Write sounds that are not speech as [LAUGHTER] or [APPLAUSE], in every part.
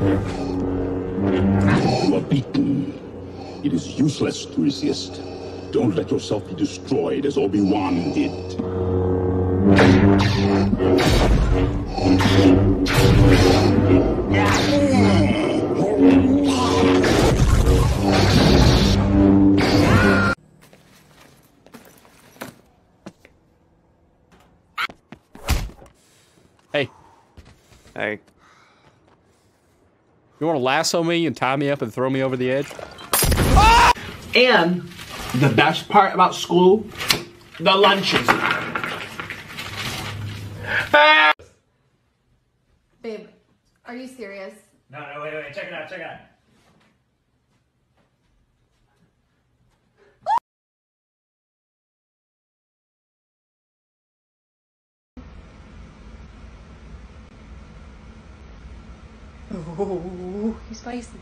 You are beaten. It is useless to resist. Don't let yourself be destroyed as Obi-Wan did. Hey, Hey. You want to lasso me and tie me up and throw me over the edge? And the best part about school, the lunches. Babe, are you serious? No, no, wait, wait, check it out, check it out. Ooh, he's spicy.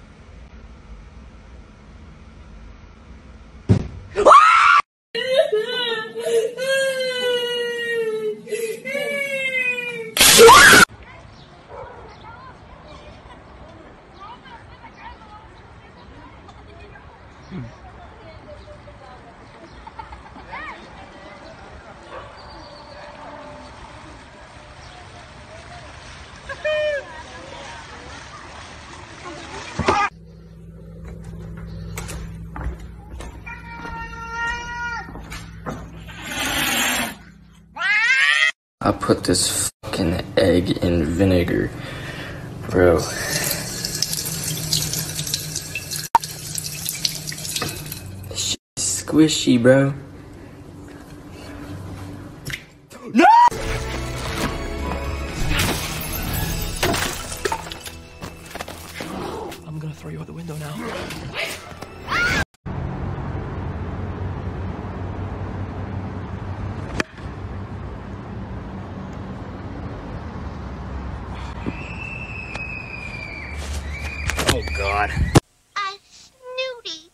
I put this fucking egg in vinegar, bro. This Squishy, bro. No! I'm gonna throw you out the window now. Oh, God. A snooty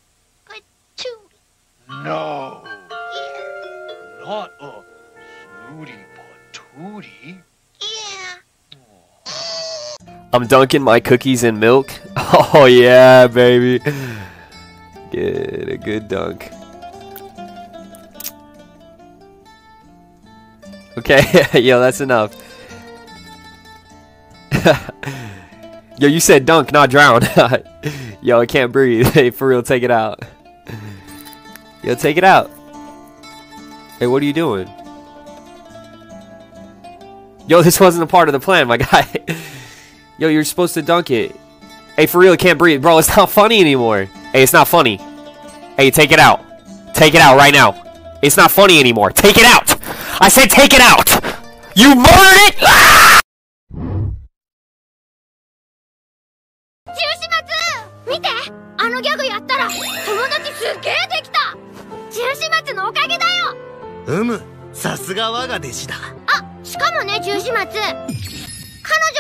patootie. No. Not a snooty patootie. Yeah. I'm dunking my cookies in milk. [LAUGHS] Oh yeah, baby. Get a good dunk. Okay, [LAUGHS] yo, that's enough. [LAUGHS] yo, you said dunk, not drown. [LAUGHS] yo, I can't breathe. [LAUGHS] Hey, for real, take it out. Yo, take it out. Hey, what are you doing? Yo, this wasn't a part of the plan, my [LAUGHS] guy. Yo, you're supposed to dunk it. Hey, for real, I can't breathe. Bro, it's not funny anymore. Hey, it's not funny. Hey, take it out. Take it out right now. It's not funny anymore. Take it out. I said take it out. You murdered it. Ah! やったら友達すっげえできた。中島津のおかげだよ。うむさすが我が弟子だ。あしかもね中島津彼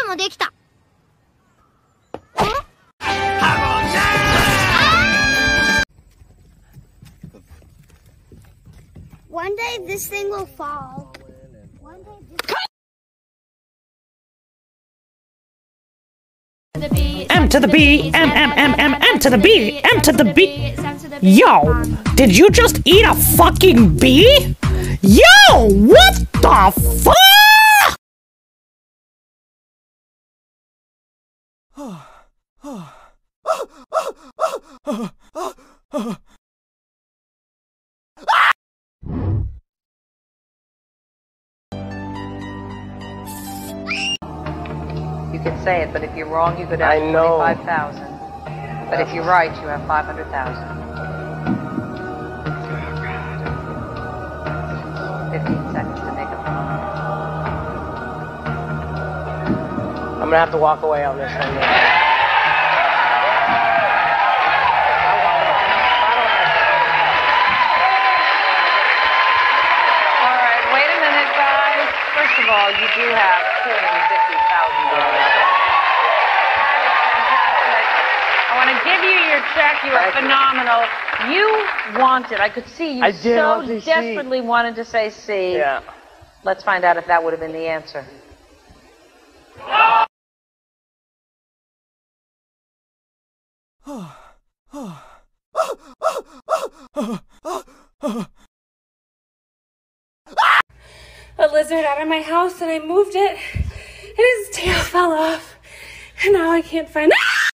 女もできた。One day this thing will fall. M to the B, M, M, M, M, M to the B, M to the B. Yo, did you just eat a fucking bee? Yo, what the fuck? You can say it, but if you're wrong, you could have 25,000. But if you're right, you have 500,000. 15 seconds to make a up I'm going to have to walk away on this one. all, you do have give you your check. You are phenomenal. You wanted. I could see you I did so want to see desperately wanted to say C. Yeah. Let's find out if that would have been the answer. a lizard out of my house and I moved it and his tail fell off. And now I can't find Ah!